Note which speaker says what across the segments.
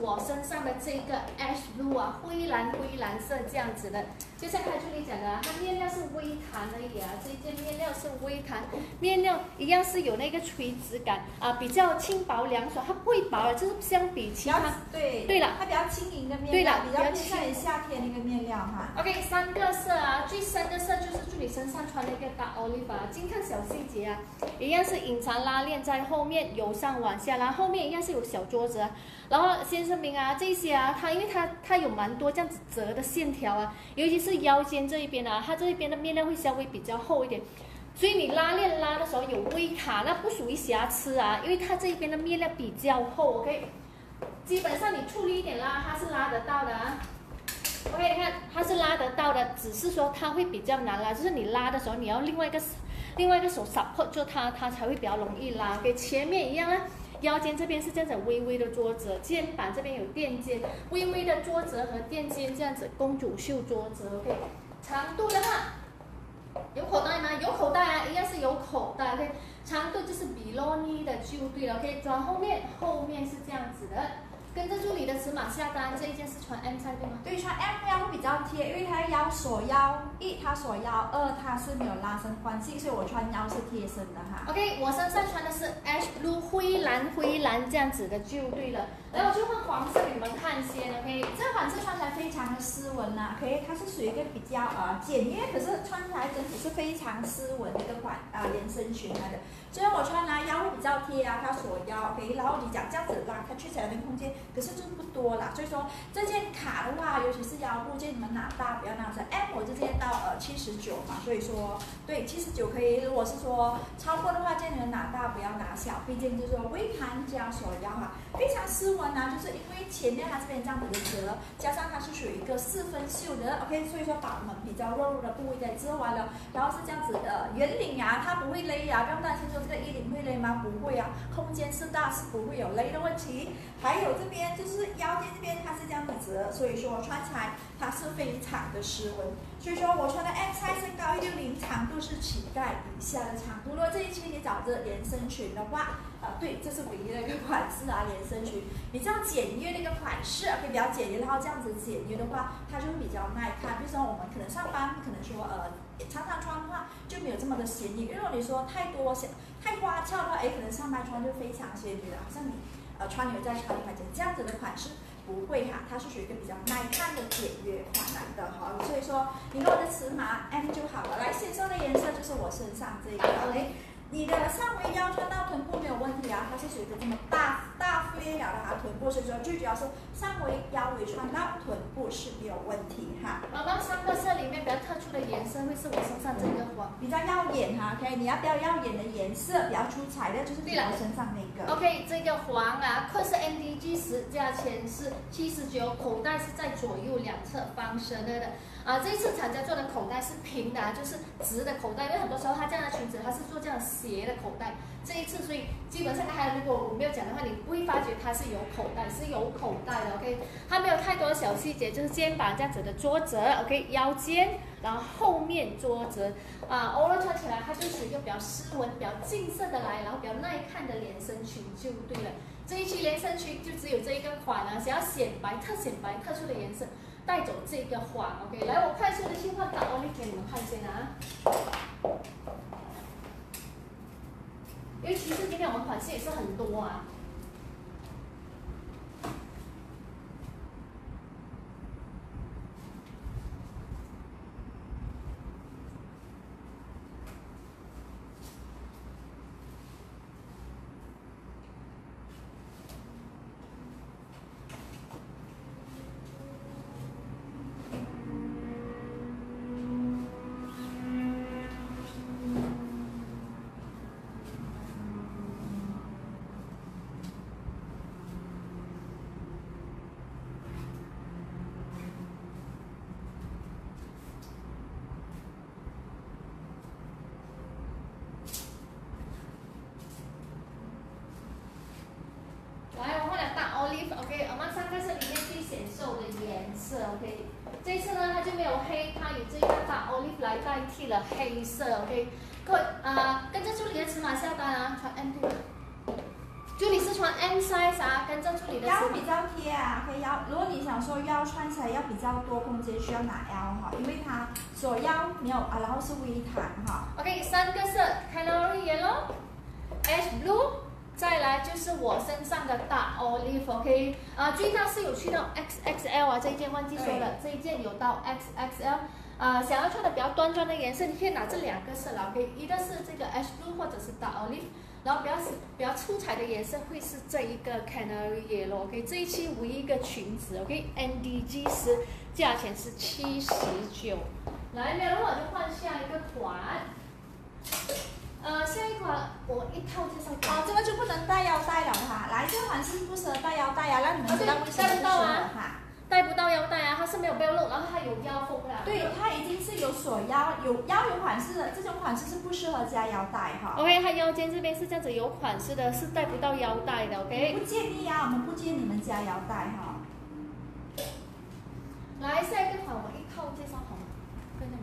Speaker 1: 我身上的这个 ash blue 啊，灰蓝灰蓝色这样子的，就像他这里讲的，啊，它面料是微弹而已啊，这件面料是微弹，面料一样是有那个垂直感啊，比较轻薄凉爽，它不会薄，就是相比其他，
Speaker 2: 对
Speaker 1: 对了，
Speaker 2: 它比较轻盈的面料，对比较偏向于夏天那个面料哈。
Speaker 1: OK，三个色啊，最深的色就是助理身上穿的一个大 olive 啊，近看小细节啊，一样是隐藏拉链在后面，由上往下，然后后面一样是有小桌子。然后先生明啊，这些啊，它因为它它有蛮多这样子折的线条啊，尤其是腰间这一边啊，它这一边的面料会稍微比较厚一点，所以你拉链拉的时候有微卡，那不属于瑕疵啊，因为它这一边的面料比较厚，OK，基本上你出力一点拉，它是拉得到的啊，OK，你看它是拉得到的，只是说它会比较难拉，就是你拉的时候你要另外一个另外一个手 support 住它，它才会比较容易拉，OK，前面一样啊。腰间这边是这样子微微的桌子，肩膀这边有垫肩，微微的桌子和垫肩这样子，公主袖桌子，OK。长度的话，有口袋吗？有口袋啊，一样是有口袋，OK。长度就是比洛尼的就对了，OK。转后面，后面是这样子的。跟着助理的尺码下单，这一件是穿 M 三对吗？
Speaker 2: 对，穿 M 腰会比较贴，因为它腰锁腰一，它锁腰二，它是没有拉伸关系，所以我穿腰是贴身的哈。
Speaker 1: OK，我身上穿的是 Ash Blue 灰蓝灰蓝这样子的就对了。来，我就换黄色给你们看先，OK。
Speaker 2: 这款是穿起来非常的斯文呐，OK，它是属于一个比较呃简约，可是穿起来整体是非常斯文的一个款啊连身裙来的。虽然我穿来腰会比较贴啊，它锁腰，OK，然后你讲这样子拉，开去起来的空间。可是就是不多啦，所以说这件卡的话，尤其是腰部，建议你们拿大，不要拿小。M 我这件到呃七十九嘛，所以说对七十九可以。如果是说超过的话，建议你们拿大，不要拿小，毕竟就是说微盘加锁腰哈，非常斯文啊。就是因为前面它这边这样子的折，加上它是属于一个四分袖的，OK，所以说把我们比较肉肉的部位给遮完了，然后是这样子的圆领啊，它不会勒啊，不用担心说这个衣领会勒吗？不会啊，空间是大，是不会有勒的问题。还有这边。边就是腰间这边它是这样子折，所以说穿起来它是非常的斯文。所以说我穿的 M 三身高一六零，长度是膝盖以下的长度。如果这一期你找着连身裙的话，啊对，这是唯一的一个款式啊，连身裙。你这样简约的一个款式，可以比较简约，然后这样子简约的话，它就会比较耐看。比如说我们可能上班，可能说呃常常穿的话就没有这么的显眼。如果你说太多些太花俏的话，哎，可能上班穿就非常显眼的，好像你。呃，穿牛仔穿一块钱这样子的款式不会哈，它是属于一个比较耐看的简约款来的哈，所以说你跟我的尺码 M 就好了。来，显瘦的颜色就是我身上这个，OK。你的上围腰穿到臀部没有问题啊，它是属于一个这么大大飞了的哈，臀部是说最主要是上围腰围穿到臀部是没有问题哈。
Speaker 1: 宝宝三个色里面比较特殊的颜色会是我身上这个
Speaker 2: 比较耀眼哈，OK，你要比较耀眼的颜色，比较出彩的就是我身上那个。
Speaker 1: OK，这个黄啊，克是 MDG 十，价钱是七十九，口袋是在左右两侧方身的的。啊，这一次厂家做的口袋是平的，就是直的口袋，因为很多时候它这样的裙子它是做这样斜的口袋。这一次，所以基本上还有，如果我没有讲的话，你不会发觉它是有口袋，是有口袋的。OK，它没有太多小细节，就是肩膀这样子的桌折，OK，腰间，然后后面桌折，啊，欧了穿起来它就是一个比较斯文、比较净色的来，然后比较耐看的连身裙就对了。这一期连身裙就只有这一个款了，想要显白、特显白、特殊的颜色。带走这个款，OK，来，我快速的切换到 o l i 给你们看一下啊。因为其实今天我们款式也是很多啊。OK，我们三个是里面最显瘦的颜色。OK，这次呢它就没有黑，它以这个大 olive 来代替了黑色。OK，各位啊，跟着助理的尺码下单啊，穿 M 对吧？就你是穿 M size 啊，跟着助理的
Speaker 2: 腰比较贴啊，可以腰。如果你想说腰穿起来要比较多空间，需要拿 L 哈，因为它锁腰没有啊，然后是微弹哈。
Speaker 1: OK，三个色，Canary Yellow，Ash Blue，再来就是我身上的大 Olive，OK，啊，最大是有去到 XXL 啊，这一件忘记说了，这一件有到 XXL，啊，想要穿的比较端庄的颜色，你可以拿这两个色了，OK，一个是这个 Ash Blue 或者是大 Olive。然后比较是比较出彩的颜色会是这一个 Canary Yellow，OK，这一期唯一一个裙子，OK，NDG 是价钱是七十九，来没有的话我就换下一个款，呃，下一款我一套介绍。
Speaker 2: 哦，这个就不能带腰带了哈，来，这款是不适合带腰带呀，那你们知道为什么不适合哈？
Speaker 1: 是没有 belt loop，然后它有腰封的。
Speaker 2: 对，它已经是有锁腰，有腰有款式的，这种款式是不适合加腰带哈。
Speaker 1: OK，它腰间这边是这样子有款式的，是带不到腰带的，OK。
Speaker 2: 不建议啊，我们不建议你们加腰带哈。
Speaker 1: 来，下一个款我一套介绍好吗？跟着吗？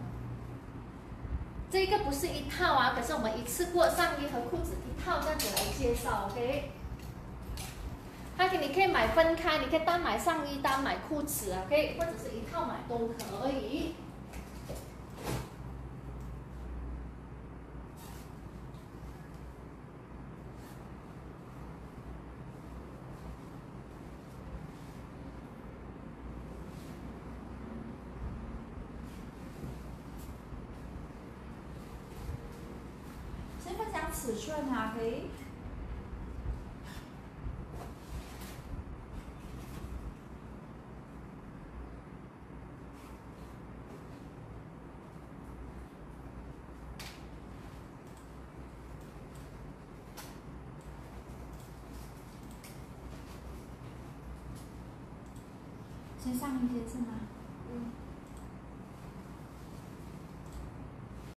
Speaker 1: 这个不是一套啊，可是我们一次过上衣和裤子一套这样子来介绍，OK。你可以买分开，你可以单买上衣，单买裤子啊，可以，或者是一套买都可以。
Speaker 2: 先分享尺寸啊，可以。先上一些是吗？